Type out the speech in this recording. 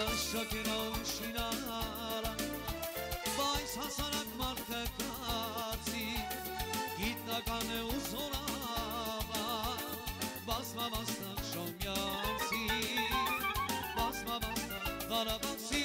շոկերով շինարա Բայց հասարակ մարդը կացի Գիտնական է ու զորավա Բազմավաստակ շոմյանցի Բազմավաստակ վարավացի